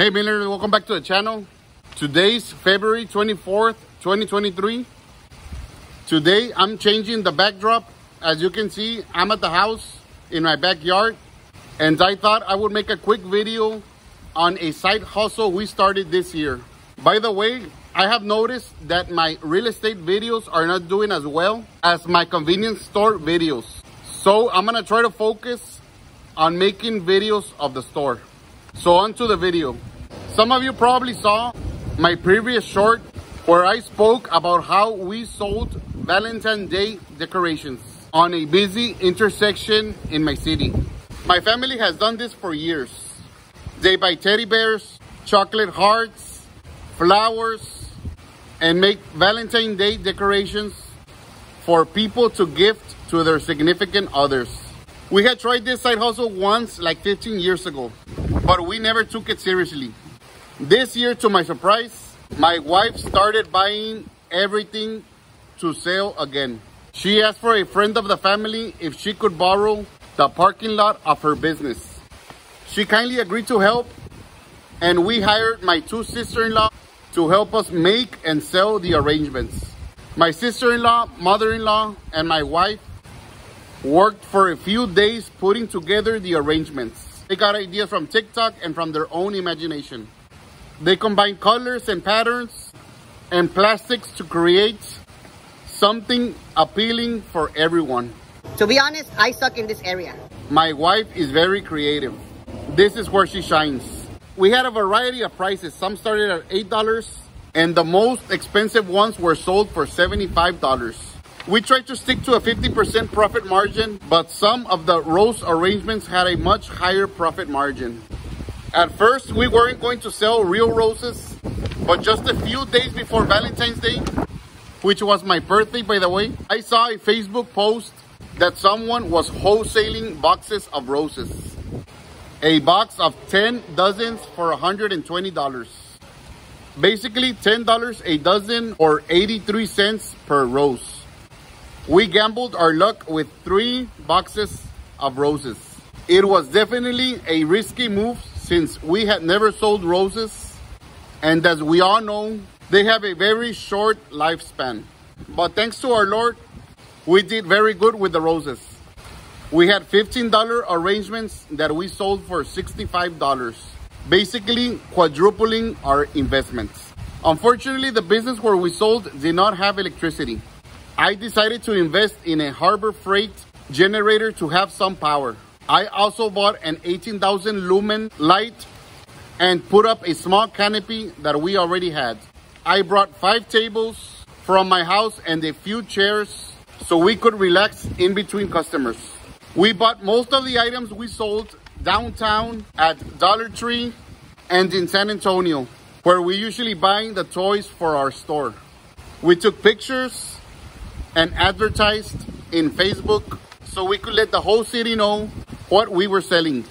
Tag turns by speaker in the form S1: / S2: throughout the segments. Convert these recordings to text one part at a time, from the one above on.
S1: Hey Miller, welcome back to the channel. Today's February 24th, 2023. Today I'm changing the backdrop. As you can see, I'm at the house in my backyard and I thought I would make a quick video on a side hustle we started this year. By the way, I have noticed that my real estate videos are not doing as well as my convenience store videos. So I'm gonna try to focus on making videos of the store. So on to the video. Some of you probably saw my previous short where I spoke about how we sold Valentine's Day decorations on a busy intersection in my city. My family has done this for years. They buy teddy bears, chocolate hearts, flowers, and make Valentine's Day decorations for people to gift to their significant others. We had tried this side hustle once like 15 years ago, but we never took it seriously. This year, to my surprise, my wife started buying everything to sell again. She asked for a friend of the family if she could borrow the parking lot of her business. She kindly agreed to help and we hired my two sister-in-law to help us make and sell the arrangements. My sister-in-law, mother-in-law, and my wife worked for a few days putting together the arrangements. They got ideas from TikTok and from their own imagination. They combine colors and patterns and plastics to create something appealing for everyone.
S2: To be honest, I suck in this area.
S1: My wife is very creative. This is where she shines. We had a variety of prices. Some started at $8 and the most expensive ones were sold for $75. We tried to stick to a 50% profit margin, but some of the rose arrangements had a much higher profit margin. At first, we weren't going to sell real roses, but just a few days before Valentine's Day, which was my birthday, by the way, I saw a Facebook post that someone was wholesaling boxes of roses. A box of 10 dozens for $120. Basically $10 a dozen or 83 cents per rose. We gambled our luck with three boxes of roses. It was definitely a risky move since we had never sold roses and as we all know, they have a very short lifespan. But thanks to our Lord, we did very good with the roses. We had $15 arrangements that we sold for $65, basically quadrupling our investments. Unfortunately, the business where we sold did not have electricity. I decided to invest in a Harbor Freight generator to have some power. I also bought an 18,000 lumen light and put up a small canopy that we already had. I brought five tables from my house and a few chairs so we could relax in between customers. We bought most of the items we sold downtown at Dollar Tree and in San Antonio, where we usually buy the toys for our store. We took pictures and advertised in Facebook so we could let the whole city know what we were selling.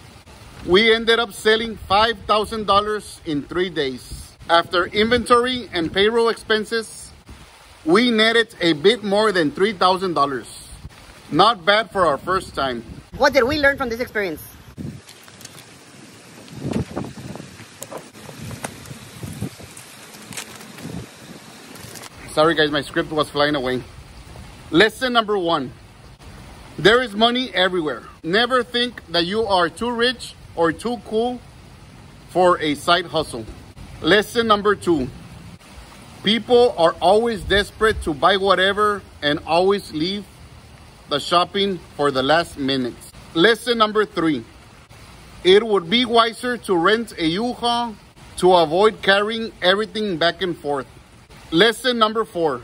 S1: We ended up selling $5,000 in three days. After inventory and payroll expenses, we netted a bit more than $3,000. Not bad for our first time.
S2: What did we learn from this experience?
S1: Sorry guys, my script was flying away. Lesson number one. There is money everywhere. Never think that you are too rich or too cool for a side hustle. Lesson number two. People are always desperate to buy whatever and always leave the shopping for the last minute. Lesson number three. It would be wiser to rent a U-Haul to avoid carrying everything back and forth. Lesson number four.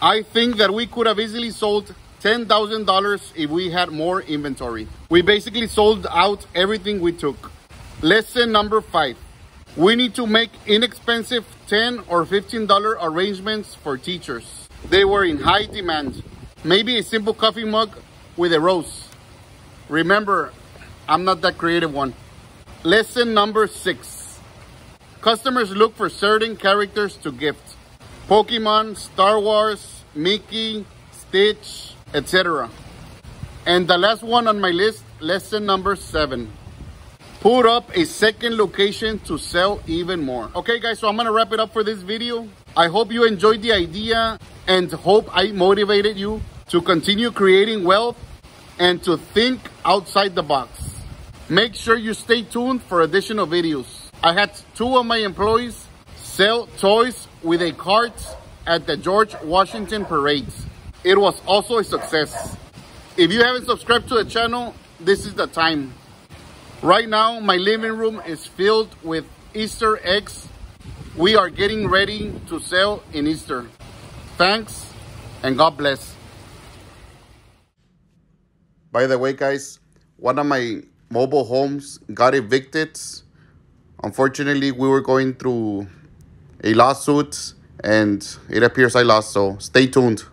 S1: I think that we could have easily sold $10,000 if we had more inventory. We basically sold out everything we took. Lesson number five. We need to make inexpensive 10 or $15 arrangements for teachers. They were in high demand. Maybe a simple coffee mug with a rose. Remember, I'm not that creative one. Lesson number six. Customers look for certain characters to gift. Pokemon, Star Wars, Mickey, Stitch, etc. And the last one on my list, lesson number seven. put up a second location to sell even more. Okay guys, so I'm gonna wrap it up for this video. I hope you enjoyed the idea and hope I motivated you to continue creating wealth and to think outside the box. Make sure you stay tuned for additional videos. I had two of my employees sell toys with a cart at the George Washington parades. It was also a success. If you haven't subscribed to the channel, this is the time. Right now, my living room is filled with Easter eggs. We are getting ready to sell in Easter. Thanks and God bless. By the way, guys, one of my mobile homes got evicted. Unfortunately, we were going through a lawsuit and it appears I lost, so stay tuned.